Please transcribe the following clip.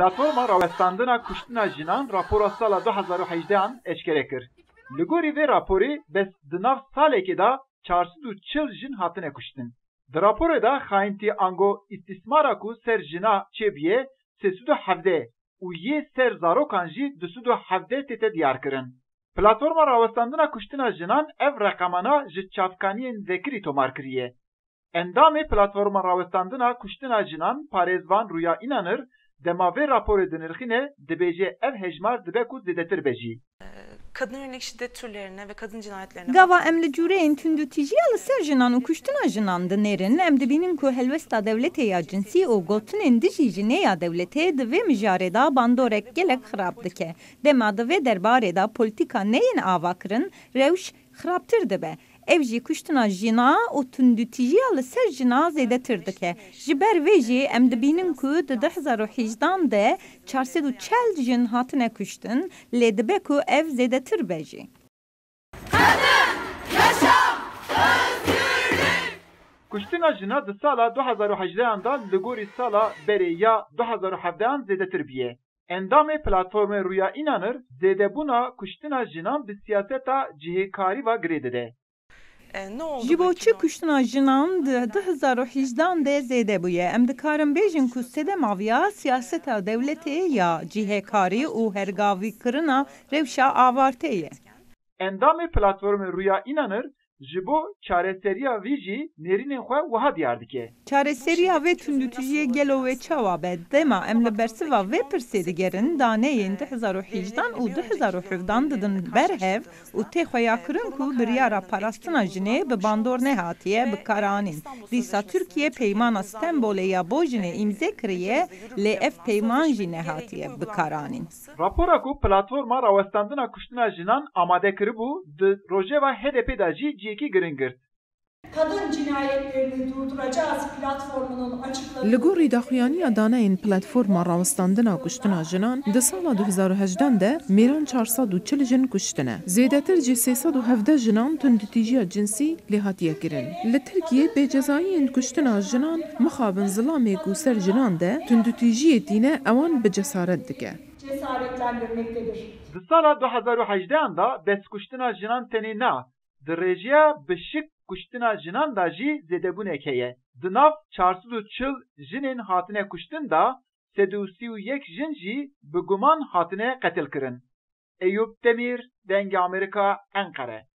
Platforma rawestandina kuştina jinan rapora sala 2018 eşkere kir. Li gorî vê raporê bes di nav salekê da çarsid û çil jin hatine kuştin. Di raporê da xayintî ango îstismara ku ser jina çêbiye sêsûd û hevdê û yê ser zarokan jî di sûd û hevdê tête diyar kirin. Platforma rawestandina kuştina jinan ev reqamana ji çavkaniyên vekirî tomar kiriye. Endamê platforma rawestandina kuştina jinan parêzvan Rûya İnanır dema vê raporê dinirxîne dibêje ev hejmar dibe ku zêdetir jî. kadın yönelik şiddet türlerine ve kadın cinayetlerine Gava em li cûreyên tundutijiya li ser jinan û kuştina jinan dinerin em dibînin ku helwesta dewletê ya cinsî û gotinên dijî jinê ya dewletê di vê mijarê da bandorek gelek xirab dike. Dema di vê derbarê da polîtika neyên ava kirin rewş xirabtir dibe. Ev jî kuştina jina û tundutijiya li ser jina zêdetir dike. Ji ber vê jî em dibînin ku di 2018 de 440 jin hatine kuştin lê dibe ku ev zêdetir be jî. Kuştina jina di sala 2018 da li gorî sala berê ya 2017 zêdetir biye. Endamê platformê Rûya İnanır zêdebûna kuştina jinan bi siyaseta cihêkarî ve girê dide. E, ne oldu Ji bu bo çi 2010? kuştina jinan di 2018 de zêde bûye. Em dikarin bêjin ku sedemaviya siyaseta dewletê ya cihêkarî û hergavîkirina rewşa avartê ye. Endamê platformê Rûya İnanır ji bo çareseriya wî jî nêrînên xwe wiha diyar dike. Çareseriya vê tundutijiye gelo wê çawa be dema em li bersiva vê pirsê digerin daneyên 2018 û 2017 didin berhev û tê xweya kirin ku biryara parastina jinê bi bandor nehatiye bi karanîn. Dîsa Türkiye peymana Stenbolê ya bo jinê îmzê kiriye lê ev peyman jî nehatiye bi karanîn. Rapora ku platforma rawestandina kuştina jinan amade kiribû di rojeva HDP da jî Türkiye'deki Göringert. Kadın cinayetlerini durduracağız platformunun açıkladığı لګوري د خویانی ادانه ان پلتفرما راوستاندنا کشتنا جنان د سال 2018 ده میران 440 جن کشتنه زیاتر جی 317 جنان تندتیجی جنسی لهاتیه کرن ل ترکیه به جزایی ان کشتنا جنان مخابن ظلامه گوسر جنان ده تندتیجی دینه اوان به جسارت دکه cesaretlendirmektedir. Di sala 2018 da dest kuştina jinan tenê na bi şik kuştina jinan da jî zêdebûnek heye. Di nav 440 jinên hatine kuştin da 331 jin jî bi guman hatine qetil kirin. Eyüp Demir, Dengê Amerika, Enkare.